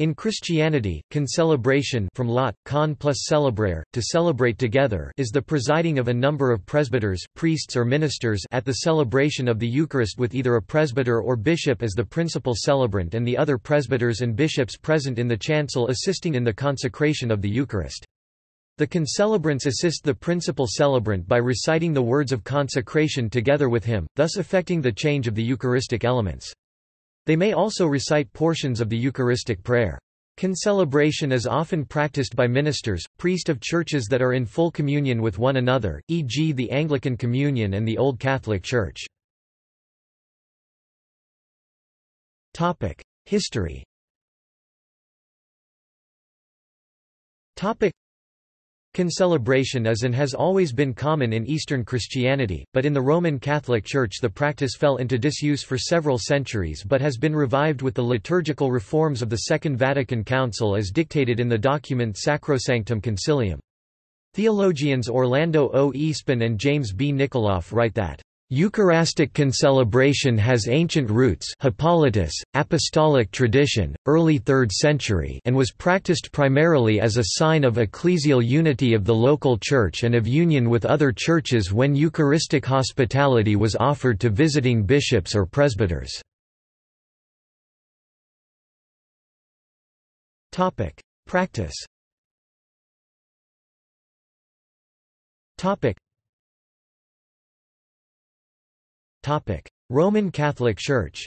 In Christianity, concelebration from Lat. con plus celebrare, to celebrate together is the presiding of a number of presbyters priests or ministers at the celebration of the Eucharist with either a presbyter or bishop as the principal celebrant and the other presbyters and bishops present in the chancel assisting in the consecration of the Eucharist. The concelebrants assist the principal celebrant by reciting the words of consecration together with him, thus effecting the change of the Eucharistic elements. They may also recite portions of the Eucharistic prayer. Concelebration is often practiced by ministers, priest of churches that are in full communion with one another, e.g. the Anglican Communion and the Old Catholic Church. History Concelebration is and has always been common in Eastern Christianity, but in the Roman Catholic Church the practice fell into disuse for several centuries but has been revived with the liturgical reforms of the Second Vatican Council as dictated in the document Sacrosanctum Concilium. Theologians Orlando O. Espín and James B. Nickoloff write that Eucharistic concelebration has ancient roots Hippolytus, apostolic tradition, early 3rd century and was practiced primarily as a sign of ecclesial unity of the local church and of union with other churches when Eucharistic hospitality was offered to visiting bishops or presbyters. Practice Roman Catholic Church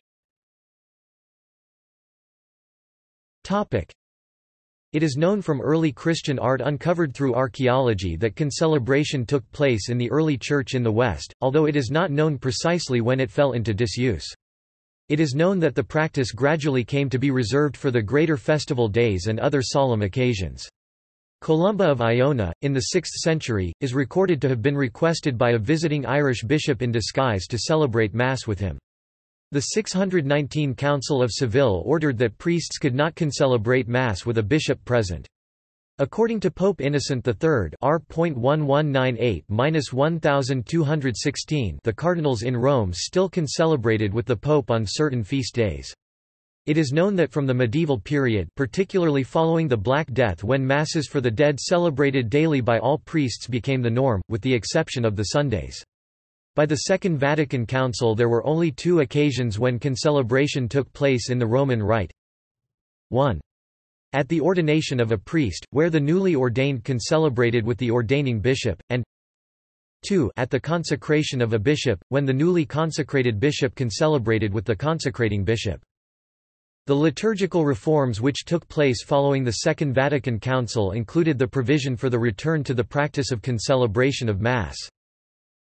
it is known from early Christian art uncovered through archaeology that concelebration took place in the early Church in the West, although it is not known precisely when it fell into disuse. It is known that the practice gradually came to be reserved for the greater festival days and other solemn occasions. Columba of Iona, in the 6th century, is recorded to have been requested by a visiting Irish bishop in disguise to celebrate Mass with him. The 619 Council of Seville ordered that priests could not concelebrate Mass with a bishop present. According to Pope Innocent III R.1198-1216 the cardinals in Rome still concelebrated with the Pope on certain feast days. It is known that from the medieval period particularly following the Black Death when Masses for the dead celebrated daily by all priests became the norm, with the exception of the Sundays. By the Second Vatican Council there were only two occasions when concelebration took place in the Roman Rite. 1. At the ordination of a priest, where the newly ordained concelebrated with the ordaining bishop, and 2. At the consecration of a bishop, when the newly consecrated bishop concelebrated with the consecrating bishop. The liturgical reforms which took place following the Second Vatican Council included the provision for the return to the practice of concelebration of Mass.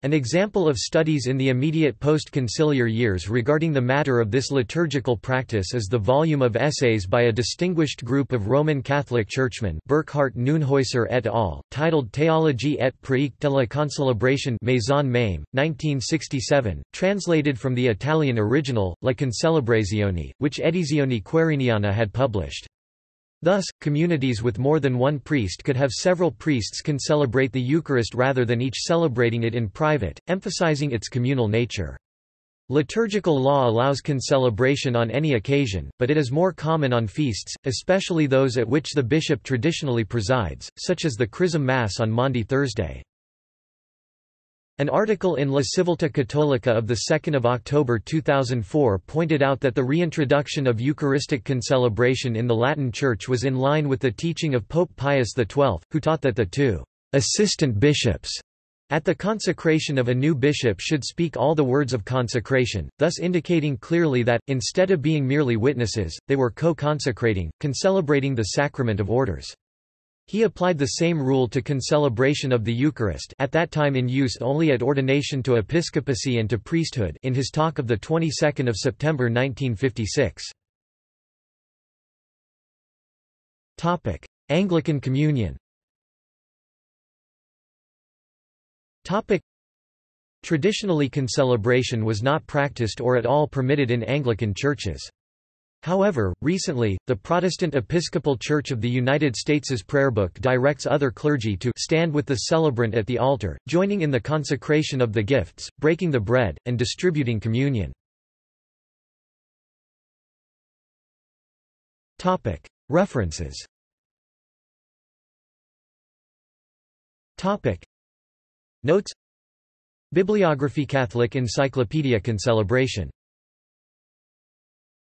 An example of studies in the immediate post-conciliar years regarding the matter of this liturgical practice is the volume of essays by a distinguished group of Roman Catholic churchmen Burkhard Neunhäuser et al., titled Théologie et pratique de la concelebration Maison Mame, 1967, translated from the Italian original, La Concelebrazione, which Edizione Queriniana had published. Thus, communities with more than one priest could have several priests concelebrate the Eucharist rather than each celebrating it in private, emphasizing its communal nature. Liturgical law allows concelebration on any occasion, but it is more common on feasts, especially those at which the bishop traditionally presides, such as the Chrism Mass on Maundy Thursday. An article in La Civiltà Cattolica of 2 October 2004 pointed out that the reintroduction of Eucharistic concelebration in the Latin Church was in line with the teaching of Pope Pius XII, who taught that the two assistant bishops at the consecration of a new bishop should speak all the words of consecration, thus indicating clearly that, instead of being merely witnesses, they were co-consecrating, concelebrating the sacrament of orders. He applied the same rule to concelebration of the Eucharist at that time in use only at ordination to episcopacy and to priesthood in his talk of the 22nd of September 1956. Topic: Anglican Communion. Topic: Traditionally concelebration was not practiced or at all permitted in Anglican churches. However, recently, the Protestant Episcopal Church of the United States's prayerbook directs other clergy to stand with the celebrant at the altar, joining in the consecration of the gifts, breaking the bread, and distributing communion. References. Notes. Bibliography Catholic Encyclopedia Concelebration